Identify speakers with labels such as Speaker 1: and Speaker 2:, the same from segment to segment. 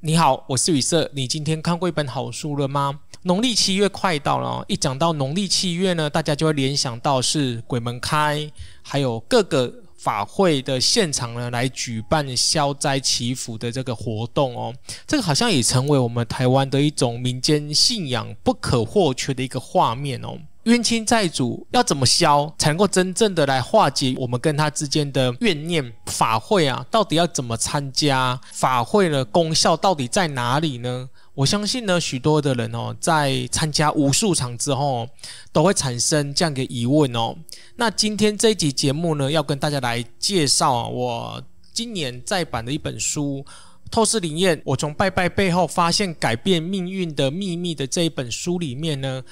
Speaker 1: 你好，我是雨色。你今天看过一本好书了吗？农历七月快到了，一讲到农历七月呢，大家就会联想到是鬼门开，还有各个法会的现场呢，来举办消灾祈福的这个活动哦。这个好像也成为我们台湾的一种民间信仰不可或缺的一个画面哦。冤亲债主要怎么消，才能够真正的来化解我们跟他之间的怨念？法会啊，到底要怎么参加？法会的，功效到底在哪里呢？我相信呢，许多的人哦，在参加无数场之后，都会产生这样的疑问哦。那今天这一集节目呢，要跟大家来介绍我今年再版的一本书《透视灵验》，我从拜拜背后发现改变命运的秘密的这一本书里面呢。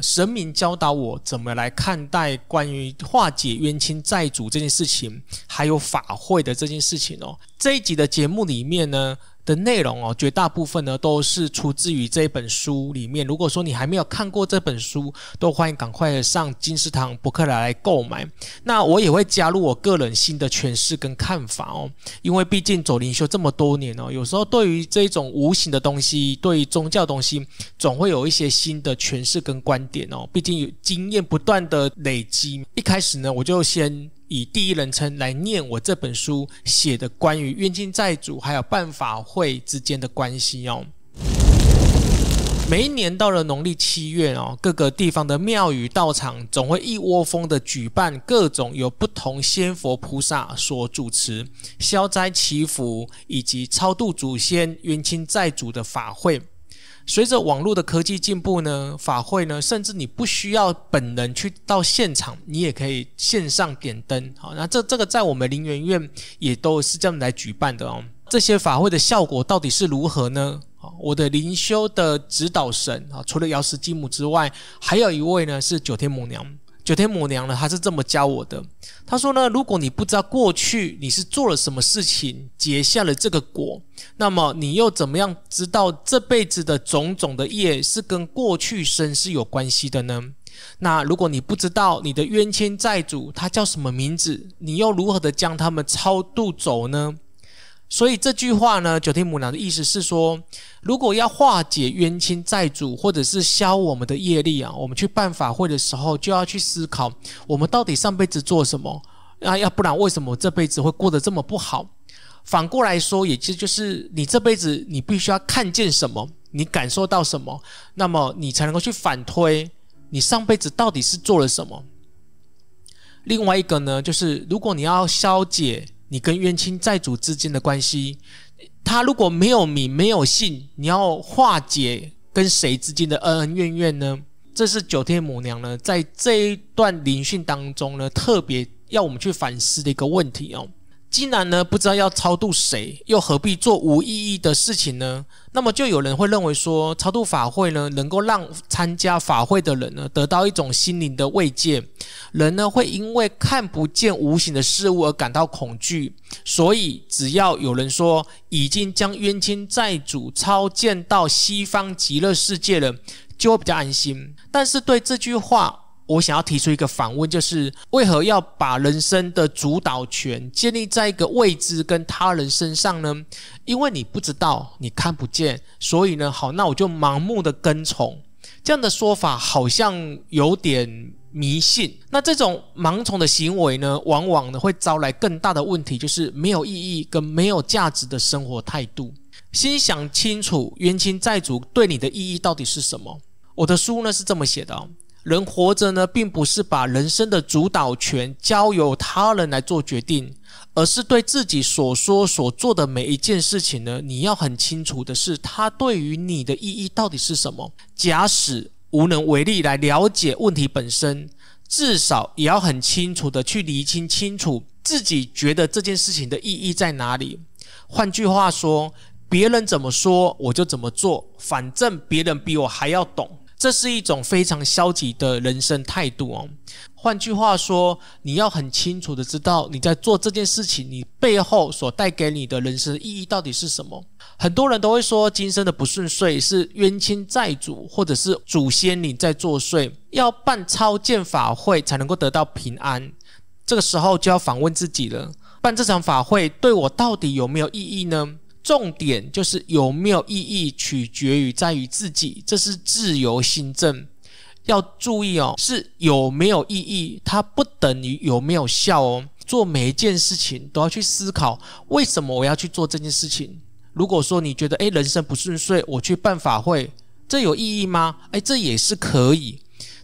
Speaker 1: 神明教导我怎么来看待关于化解冤亲债主这件事情，还有法会的这件事情哦。这一集的节目里面呢。的内容哦，绝大部分呢都是出自于这本书里面。如果说你还没有看过这本书，都欢迎赶快上金石堂博客来购买。那我也会加入我个人新的诠释跟看法哦，因为毕竟走灵修这么多年哦，有时候对于这种无形的东西，对于宗教东西，总会有一些新的诠释跟观点哦。毕竟有经验不断的累积，一开始呢，我就先。以第一人称来念我这本书写的关于冤亲债主还有办法会之间的关系哦。每一年到了农历七月哦，各个地方的庙宇道场总会一窝蜂的举办各种由不同仙佛菩萨所主持消灾祈福以及超度祖先冤亲债主的法会。随着网络的科技进步呢，法会呢，甚至你不需要本人去到现场，你也可以线上点灯。好，那这这个在我们灵园院也都是这样来举办的哦。这些法会的效果到底是如何呢？好，我的灵修的指导神啊，除了瑶池金母之外，还有一位呢是九天母娘。九天母娘呢，她是这么教我的。她说呢，如果你不知道过去你是做了什么事情结下了这个果，那么你又怎么样知道这辈子的种种的业是跟过去生是有关系的呢？那如果你不知道你的冤亲债主他叫什么名字，你又如何的将他们超度走呢？所以这句话呢，九天母娘的意思是说，如果要化解冤亲债主，或者是消我们的业力啊，我们去办法会的时候，就要去思考，我们到底上辈子做什么？啊，要不然为什么这辈子会过得这么不好？反过来说，也就就是你这辈子你必须要看见什么，你感受到什么，那么你才能够去反推你上辈子到底是做了什么。另外一个呢，就是如果你要消解。你跟冤亲债主之间的关系，他如果没有名没有姓，你要化解跟谁之间的恩恩怨怨呢？这是九天母娘呢，在这一段灵训当中呢，特别要我们去反思的一个问题哦。既然呢不知道要超度谁，又何必做无意义的事情呢？那么就有人会认为说，超度法会呢，能够让参加法会的人呢得到一种心灵的慰藉。人呢会因为看不见无形的事物而感到恐惧，所以只要有人说已经将冤亲债主超荐到西方极乐世界了，就会比较安心。但是对这句话，我想要提出一个反问，就是为何要把人生的主导权建立在一个未知跟他人身上呢？因为你不知道，你看不见，所以呢，好，那我就盲目的跟从。这样的说法好像有点迷信。那这种盲从的行为呢，往往呢会招来更大的问题，就是没有意义跟没有价值的生活态度。先想清楚冤亲债主对你的意义到底是什么。我的书呢是这么写的。人活着呢，并不是把人生的主导权交由他人来做决定，而是对自己所说所做的每一件事情呢，你要很清楚的是，它对于你的意义到底是什么。假使无能为力来了解问题本身，至少也要很清楚的去厘清清楚自己觉得这件事情的意义在哪里。换句话说，别人怎么说我就怎么做，反正别人比我还要懂。这是一种非常消极的人生态度哦。换句话说，你要很清楚的知道你在做这件事情，你背后所带给你的人生意义到底是什么。很多人都会说，今生的不顺遂是冤亲债主或者是祖先你在作祟，要办超荐法会才能够得到平安。这个时候就要反问自己了：办这场法会对我到底有没有意义呢？重点就是有没有意义，取决于在于自己，这是自由心证。要注意哦，是有没有意义，它不等于有没有效哦。做每一件事情都要去思考，为什么我要去做这件事情？如果说你觉得诶人生不顺遂，我去办法会，这有意义吗？诶，这也是可以。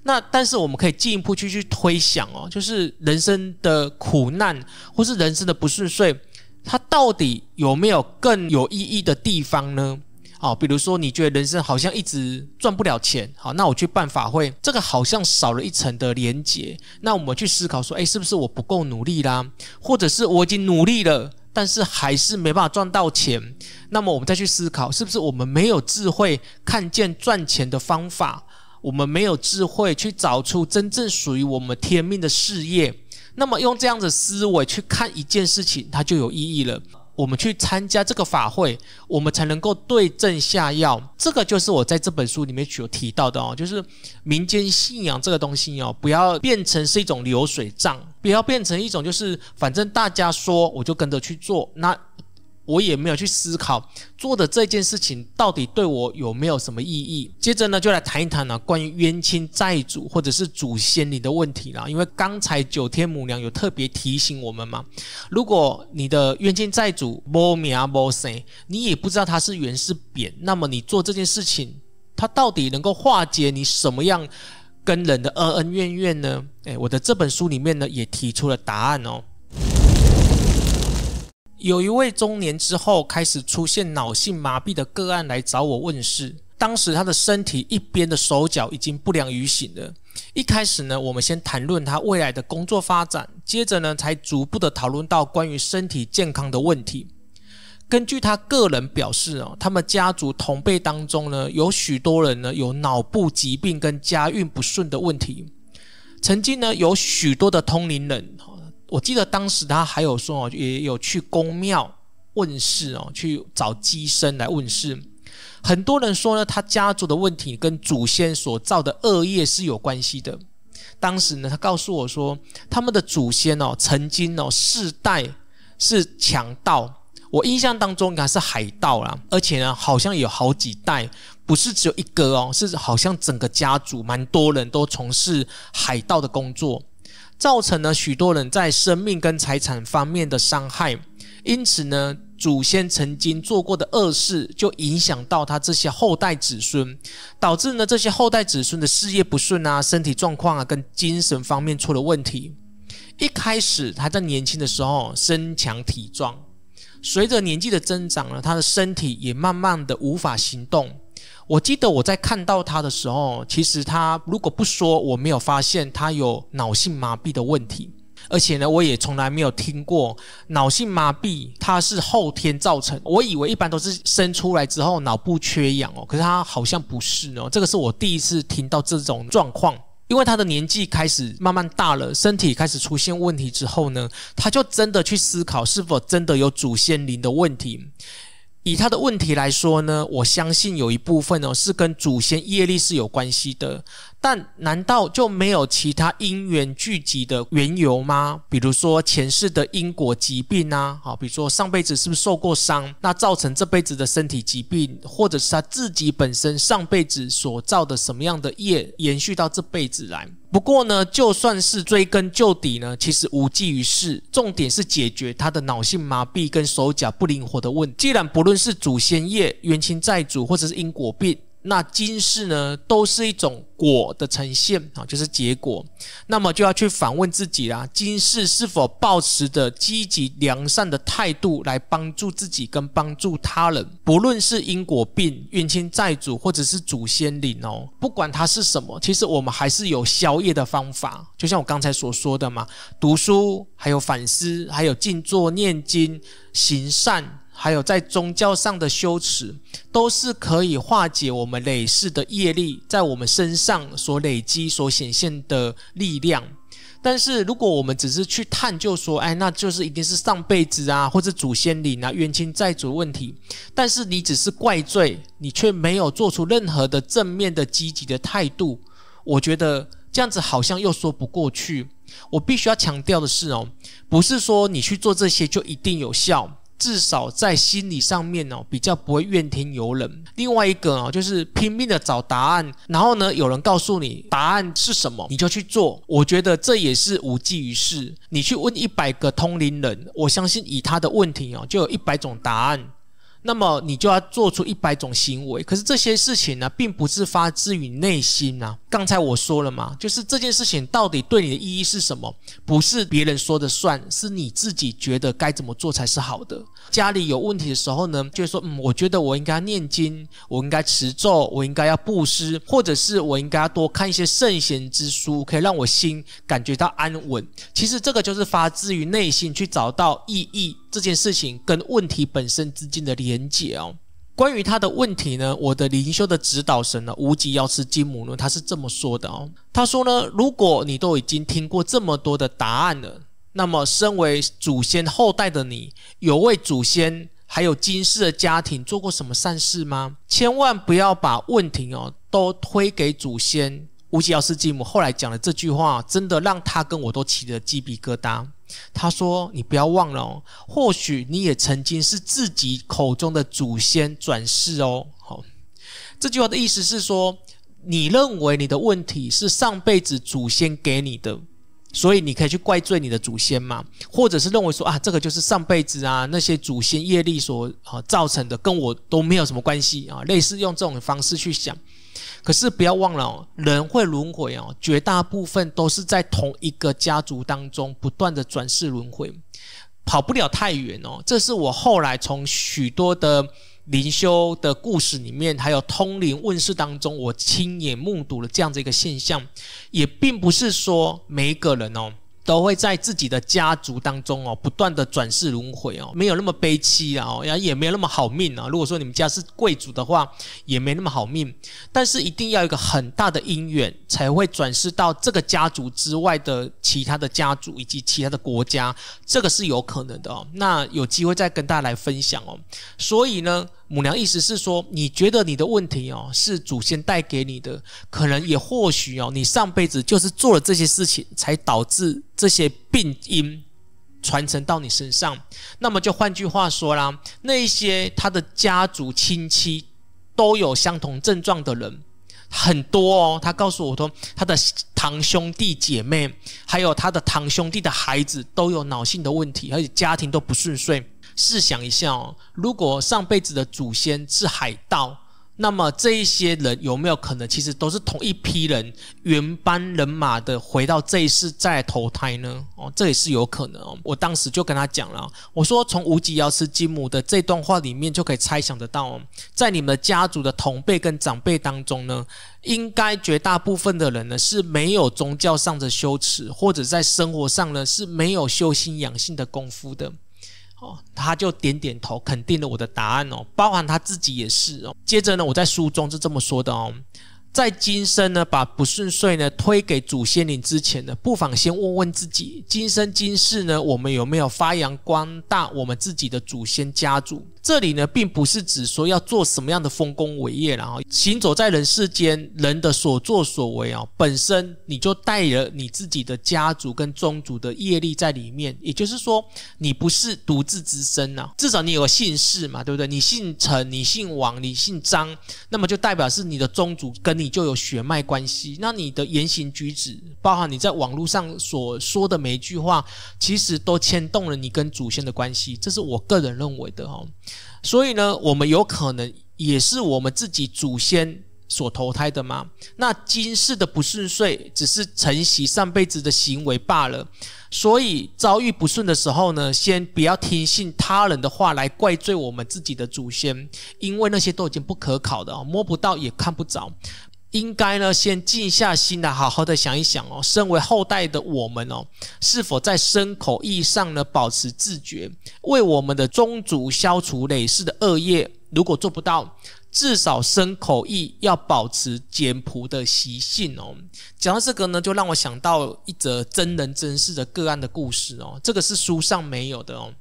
Speaker 1: 那但是我们可以进一步去去推想哦，就是人生的苦难或是人生的不顺遂，它到底有没有更有意义的地方呢？哦，比如说你觉得人生好像一直赚不了钱，好，那我去办法会，这个好像少了一层的连结。那我们去思考说，诶，是不是我不够努力啦？或者是我已经努力了，但是还是没办法赚到钱？那么我们再去思考，是不是我们没有智慧看见赚钱的方法？我们没有智慧去找出真正属于我们天命的事业，那么用这样的思维去看一件事情，它就有意义了。我们去参加这个法会，我们才能够对症下药。这个就是我在这本书里面有提到的哦，就是民间信仰这个东西哦，不要变成是一种流水账，不要变成一种就是反正大家说我就跟着去做那。我也没有去思考做的这件事情到底对我有没有什么意义。接着呢，就来谈一谈呢关于冤亲债主或者是祖先你的问题啦。因为刚才九天母娘有特别提醒我们嘛，如果你的冤亲债主无名无姓，你也不知道他是圆是扁，那么你做这件事情，他到底能够化解你什么样跟人的恩恩怨怨呢？诶，我的这本书里面呢也提出了答案哦。有一位中年之后开始出现脑性麻痹的个案来找我问事，当时他的身体一边的手脚已经不良于行了。一开始呢，我们先谈论他未来的工作发展，接着呢，才逐步的讨论到关于身体健康的问题。根据他个人表示哦，他们家族同辈当中呢，有许多人呢有脑部疾病跟家运不顺的问题，曾经呢有许多的通灵人。我记得当时他还有说哦，也有去公庙问事哦，去找机身来问事。很多人说呢，他家族的问题跟祖先所造的恶业是有关系的。当时呢，他告诉我说，他们的祖先哦，曾经哦世代是强盗，我印象当中应该是海盗啦，而且呢，好像有好几代，不是只有一个哦，是好像整个家族蛮多人都从事海盗的工作。造成了许多人在生命跟财产方面的伤害，因此呢，祖先曾经做过的恶事就影响到他这些后代子孙，导致呢这些后代子孙的事业不顺啊，身体状况啊，跟精神方面出了问题。一开始他在年轻的时候身强体壮，随着年纪的增长呢，他的身体也慢慢的无法行动。我记得我在看到他的时候，其实他如果不说，我没有发现他有脑性麻痹的问题。而且呢，我也从来没有听过脑性麻痹它是后天造成。我以为一般都是生出来之后脑部缺氧哦，可是他好像不是哦。这个是我第一次听到这种状况。因为他的年纪开始慢慢大了，身体开始出现问题之后呢，他就真的去思考是否真的有祖先灵的问题。以他的问题来说呢，我相信有一部分呢是跟祖先业力是有关系的。但难道就没有其他因缘聚集的缘由吗？比如说前世的因果疾病啊，好，比如说上辈子是不是受过伤，那造成这辈子的身体疾病，或者是他自己本身上辈子所造的什么样的业延续到这辈子来？不过呢，就算是追根究底呢，其实无济于事。重点是解决他的脑性麻痹跟手脚不灵活的问题。既然不论是祖先业、冤亲债主，或者是因果病。那今世呢，都是一种果的呈现啊，就是结果。那么就要去反问自己啦：今世是否抱持着积极良善的态度来帮助自己跟帮助他人？不论是因果病、冤亲债主，或者是祖先灵哦，不管它是什么，其实我们还是有消业的方法。就像我刚才所说的嘛，读书，还有反思，还有静坐念经、行善。还有在宗教上的羞耻，都是可以化解我们累世的业力在我们身上所累积、所显现的力量。但是，如果我们只是去探究说，哎，那就是一定是上辈子啊，或者祖先灵啊、冤亲债主问题，但是你只是怪罪，你却没有做出任何的正面的积极的态度，我觉得这样子好像又说不过去。我必须要强调的是哦，不是说你去做这些就一定有效。至少在心理上面哦，比较不会怨天尤人。另外一个哦，就是拼命的找答案，然后呢，有人告诉你答案是什么，你就去做。我觉得这也是无济于事。你去问一百个通灵人，我相信以他的问题哦，就有一百种答案。那么你就要做出一百种行为，可是这些事情呢，并不是发自于内心啊。刚才我说了嘛，就是这件事情到底对你的意义是什么？不是别人说的算，是你自己觉得该怎么做才是好的。家里有问题的时候呢，就说嗯，我觉得我应该念经，我应该持咒，我应该要布施，或者是我应该要多看一些圣贤之书，可以让我心感觉到安稳。其实这个就是发自于内心去找到意义。这件事情跟问题本身之间的联连结哦。关于他的问题呢，我的灵修的指导神呢，无极药师金母呢，他是这么说的哦。他说呢，如果你都已经听过这么多的答案了，那么身为祖先后代的你，有为祖先还有今世的家庭做过什么善事吗？千万不要把问题哦都推给祖先。无极药师金母后来讲的这句话，真的让他跟我都起了鸡皮疙瘩。他说：“你不要忘了哦，或许你也曾经是自己口中的祖先转世哦。”好，这句话的意思是说，你认为你的问题是上辈子祖先给你的，所以你可以去怪罪你的祖先嘛？或者是认为说啊，这个就是上辈子啊那些祖先业力所啊造成的，跟我都没有什么关系啊？类似用这种方式去想。可是不要忘了哦，人会轮回哦，绝大部分都是在同一个家族当中不断的转世轮回，跑不了太远哦。这是我后来从许多的灵修的故事里面，还有通灵问世当中，我亲眼目睹了这样的一个现象，也并不是说每一个人哦。都会在自己的家族当中哦，不断的转世轮回哦，没有那么悲戚啊，哦，也没有那么好命啊。如果说你们家是贵族的话，也没那么好命。但是一定要有一个很大的因缘，才会转世到这个家族之外的其他的家族以及其他的国家，这个是有可能的哦。那有机会再跟大家来分享哦。所以呢。母娘意思是说，你觉得你的问题哦是祖先带给你的，可能也或许哦，你上辈子就是做了这些事情，才导致这些病因传承到你身上。那么就换句话说啦，那一些他的家族亲戚都有相同症状的人很多哦。他告诉我说，他的堂兄弟姐妹，还有他的堂兄弟的孩子都有脑性的问题，而且家庭都不顺遂。试想一下哦，如果上辈子的祖先是海盗，那么这一些人有没有可能，其实都是同一批人，原班人马的回到这一世再投胎呢？哦，这也是有可能哦。我当时就跟他讲了，我说从无极瑶池金母的这段话里面就可以猜想得到哦，在你们家族的同辈跟长辈当中呢，应该绝大部分的人呢是没有宗教上的羞耻，或者在生活上呢是没有修心养性的功夫的。他就点点头，肯定了我的答案哦，包含他自己也是哦。接着呢，我在书中是这么说的哦。在今生呢，把不顺遂呢推给祖先灵之前呢，不妨先问问自己：今生今世呢，我们有没有发扬光大我们自己的祖先家族？这里呢，并不是指说要做什么样的丰功伟业，然后行走在人世间，人的所作所为啊，本身你就带了你自己的家族跟宗族的业力在里面。也就是说，你不是独自之身呐，至少你有个姓氏嘛，对不对？你姓陈，你姓王，你姓张，那么就代表是你的宗族跟你你就有血脉关系。那你的言行举止，包含你在网络上所说的每一句话，其实都牵动了你跟祖先的关系。这是我个人认为的哈。所以呢，我们有可能也是我们自己祖先所投胎的吗？那今世的不顺遂，只是承袭上辈子的行为罢了。所以遭遇不顺的时候呢，先不要听信他人的话来怪罪我们自己的祖先，因为那些都已经不可考的哦，摸不到也看不着。应该呢，先静下心来，好好的想一想哦。身为后代的我们哦，是否在身口意上呢保持自觉，为我们的宗族消除累世的恶业？如果做不到，至少身口意要保持简朴的习性哦。讲到这个呢，就让我想到一则真人真事的个案的故事哦。这个是书上没有的哦。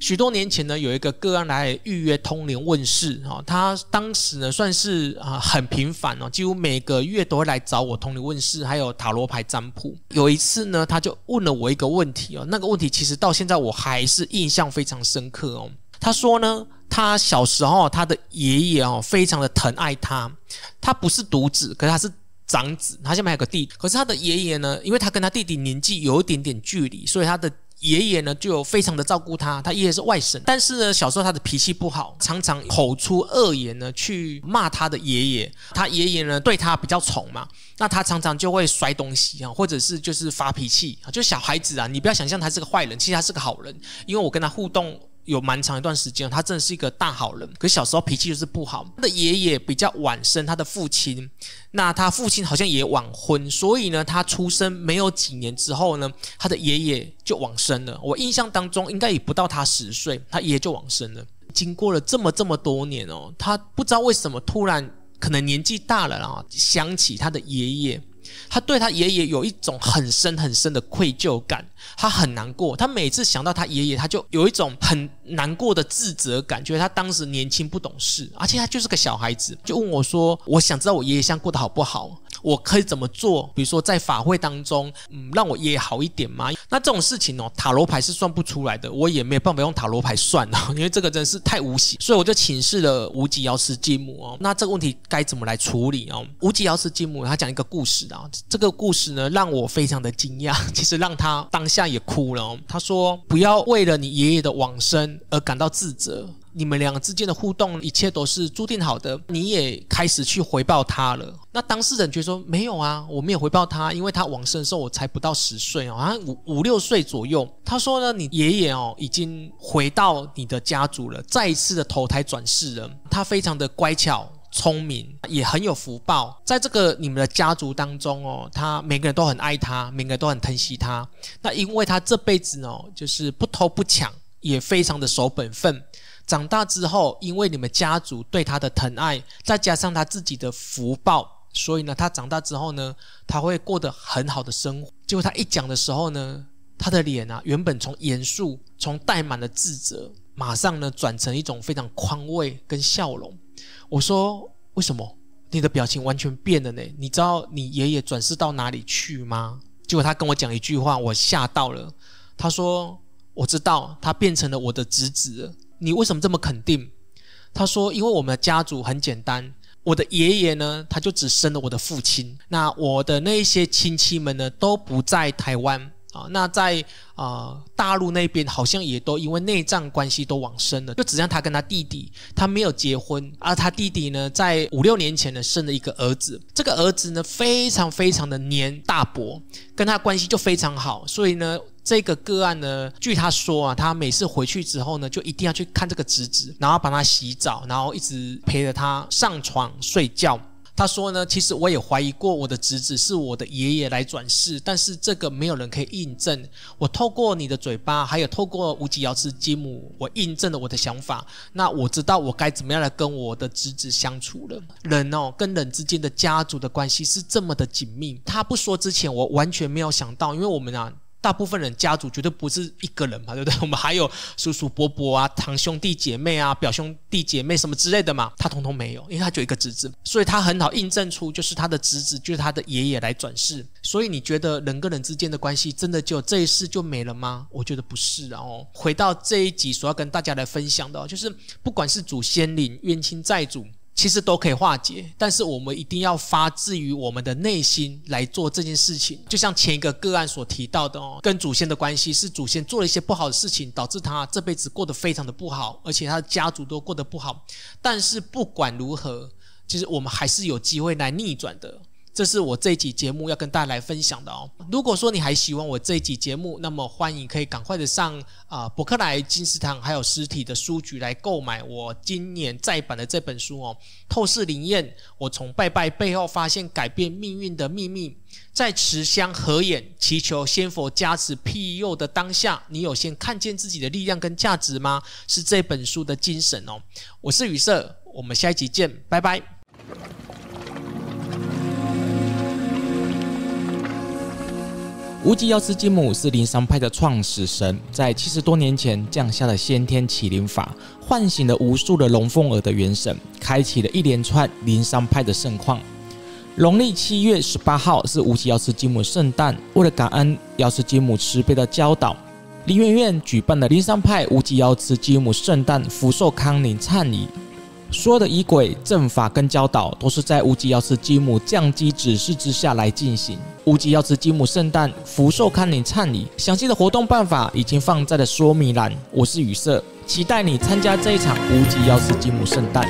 Speaker 1: 许多年前呢，有一个个案来预约通灵问世哦，他当时呢算是啊很频繁哦，几乎每个月都会来找我通灵问世，还有塔罗牌占卜。有一次呢，他就问了我一个问题哦，那个问题其实到现在我还是印象非常深刻哦。他说呢，他小时候他的爷爷哦非常的疼爱他，他不是独子，可是他是。长子，他下面还有个弟，可是他的爷爷呢？因为他跟他弟弟年纪有一点点距离，所以他的爷爷呢就非常的照顾他。他爷爷是外甥，但是呢，小时候他的脾气不好，常常口出恶言呢，去骂他的爷爷。他爷爷呢对他比较宠嘛，那他常常就会摔东西啊，或者是就是发脾气啊。就小孩子啊，你不要想象他是个坏人，其实他是个好人，因为我跟他互动。有蛮长一段时间，他真的是一个大好人。可小时候脾气就是不好。他的爷爷比较晚生，他的父亲，那他父亲好像也晚婚，所以呢，他出生没有几年之后呢，他的爷爷就往生了。我印象当中，应该也不到他十岁，他爷爷就往生了。经过了这么这么多年哦，他不知道为什么突然可能年纪大了啊，想起他的爷爷。他对他爷爷有一种很深很深的愧疚感，他很难过。他每次想到他爷爷，他就有一种很难过的自责感，觉得他当时年轻不懂事，而且他就是个小孩子，就问我说：“我想知道我爷爷现在过得好不好？”我可以怎么做？比如说在法会当中，嗯，让我爷爷好一点吗？那这种事情哦，塔罗牌是算不出来的，我也没有办法用塔罗牌算哦，因为这个真是太无形。所以我就请示了无极瑶师金母哦。那这个问题该怎么来处理哦？无极瑶师金母他讲一个故事啊，这个故事呢让我非常的惊讶，其实让他当下也哭了哦。他说：“不要为了你爷爷的往生而感到自责。”你们两个之间的互动，一切都是注定好的。你也开始去回报他了。那当事人觉得说没有啊，我没有回报他，因为他往生的时候我才不到十岁哦，好像五五六岁左右。他说呢，你爷爷哦已经回到你的家族了，再一次的投胎转世了。他非常的乖巧聪明，也很有福报。在这个你们的家族当中哦，他每个人都很爱他，每个人都很疼惜他。那因为他这辈子哦，就是不偷不抢，也非常的守本分。长大之后，因为你们家族对他的疼爱，再加上他自己的福报，所以呢，他长大之后呢，他会过得很好的生活。结果他一讲的时候呢，他的脸啊，原本从严肃、从带满了自责，马上呢转成一种非常宽慰跟笑容。我说：“为什么你的表情完全变了呢？你知道你爷爷转世到哪里去吗？”结果他跟我讲一句话，我吓到了。他说：“我知道，他变成了我的侄子。”你为什么这么肯定？他说：“因为我们的家族很简单，我的爷爷呢，他就只生了我的父亲。那我的那些亲戚们呢，都不在台湾啊。那在啊大陆那边，好像也都因为内脏关系都往生了。就只剩他跟他弟弟，他没有结婚。而他弟弟呢，在五六年前呢，生了一个儿子。这个儿子呢，非常非常的黏大伯，跟他关系就非常好。所以呢。”这个个案呢，据他说啊，他每次回去之后呢，就一定要去看这个侄子，然后帮他洗澡，然后一直陪着他上床睡觉。他说呢，其实我也怀疑过我的侄子是我的爷爷来转世，但是这个没有人可以印证。我透过你的嘴巴，还有透过无极瑶池金母，我印证了我的想法。那我知道我该怎么样来跟我的侄子相处了。人哦，跟人之间的家族的关系是这么的紧密。他不说之前，我完全没有想到，因为我们啊。大部分人家族绝对不是一个人嘛，对不对？我们还有叔叔伯伯啊、堂兄弟姐妹啊、表兄弟姐妹什么之类的嘛，他通通没有，因为他就一个侄子，所以他很好印证出就是他的侄子就是他的爷爷来转世。所以你觉得人跟人之间的关系真的就这一世就没了吗？我觉得不是。哦回到这一集所要跟大家来分享的，就是不管是祖先灵、冤亲债主。其实都可以化解，但是我们一定要发自于我们的内心来做这件事情。就像前一个个案所提到的哦，跟祖先的关系是祖先做了一些不好的事情，导致他这辈子过得非常的不好，而且他的家族都过得不好。但是不管如何，其实我们还是有机会来逆转的。这是我这一集节目要跟大家来分享的哦。如果说你还喜欢我这一集节目，那么欢迎可以赶快的上啊博客来、金石堂还有实体的书局来购买我今年再版的这本书哦。透视灵验，我从拜拜背后发现改变命运的秘密，在持香合眼祈求仙佛加持庇佑的当下，你有先看见自己的力量跟价值吗？是这本书的精神哦。我是雨色，我们下一集见，拜拜。
Speaker 2: 无极药师金姆是灵山派的创始神，在七十多年前降下了先天启灵法，唤醒了无数的龙凤儿的元神，开启了一连串灵山派的盛况。农历七月十八号是无极药师金姆圣诞，为了感恩药师金姆慈悲的教导，林园院举办了灵山派乌吉药师金姆圣诞福寿康宁忏仪。所有的仪轨、阵法跟教导，都是在无极药师基姆降级指示之下来进行。无极药师基姆圣诞福寿康宁忏礼，详细的活动办法已经放在了说明栏。我是雨色，期待你参加这一场无极药师基姆圣诞。